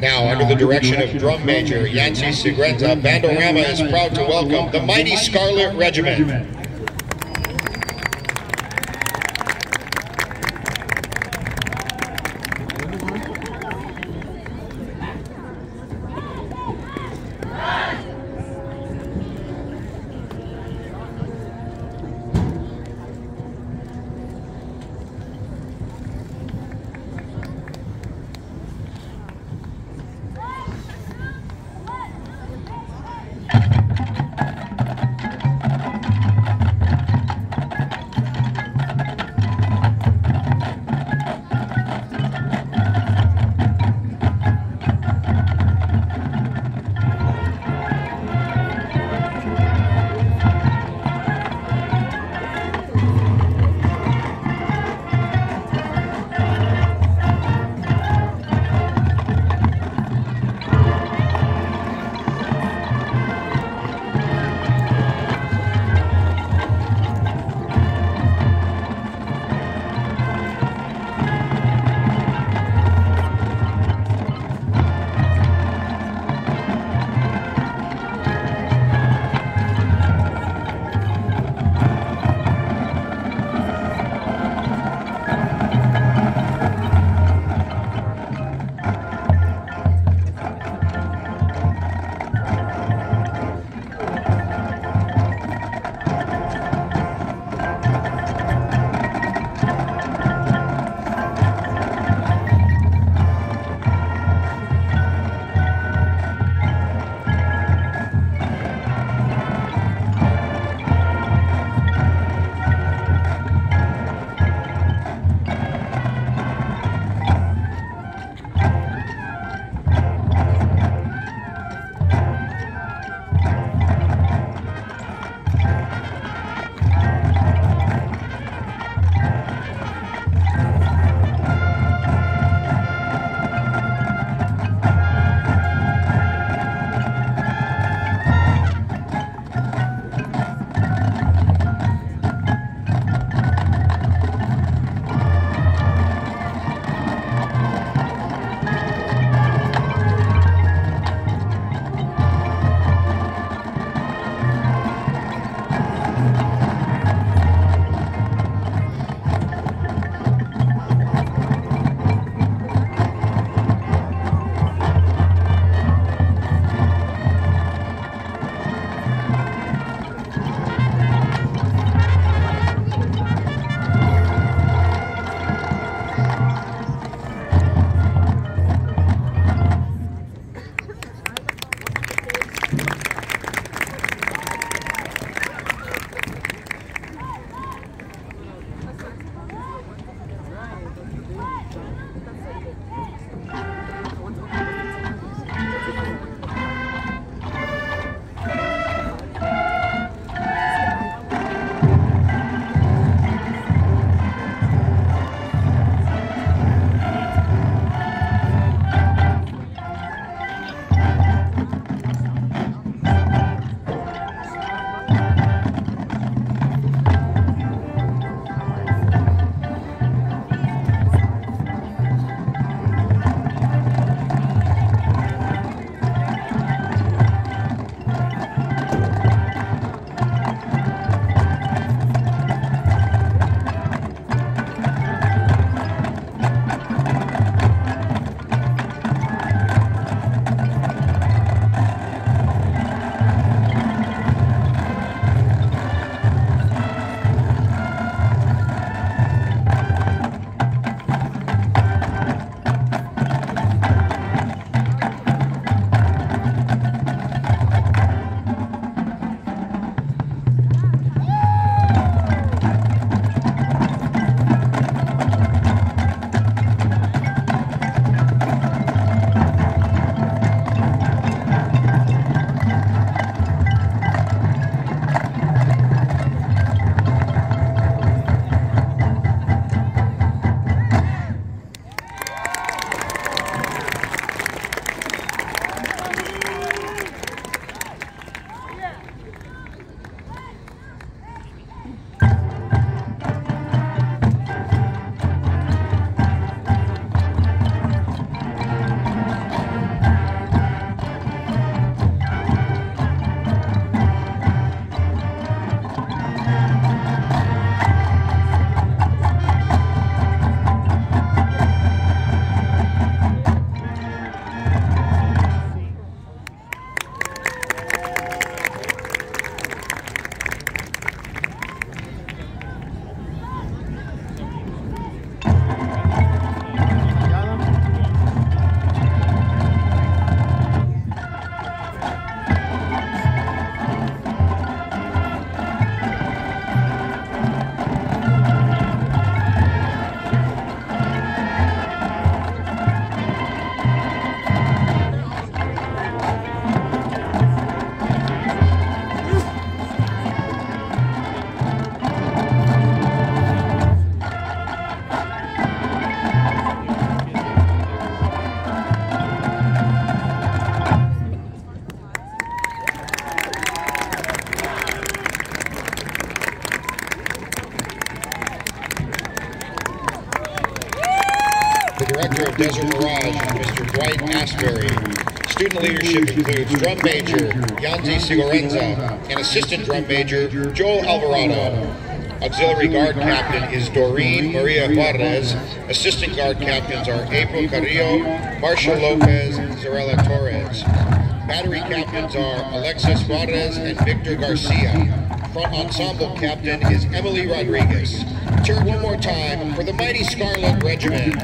Now, under the direction of drum major Yancey Sigrenta, uh, Bandorama is proud to welcome the mighty Scarlet Regiment. Of Desert Mirage Mr. Dwight Asbury. Student leadership includes drum major Yanzi Sigurenza and assistant drum major Joel Alvarado. Auxiliary guard captain is Doreen Maria Juarez. Assistant guard captains are April Carrillo, Marcia Lopez, Zarella Torres. Battery captains are Alexis Juarez and Victor Garcia. Front ensemble captain is Emily Rodriguez. Turn one more time for the Mighty Scarlet Regiment.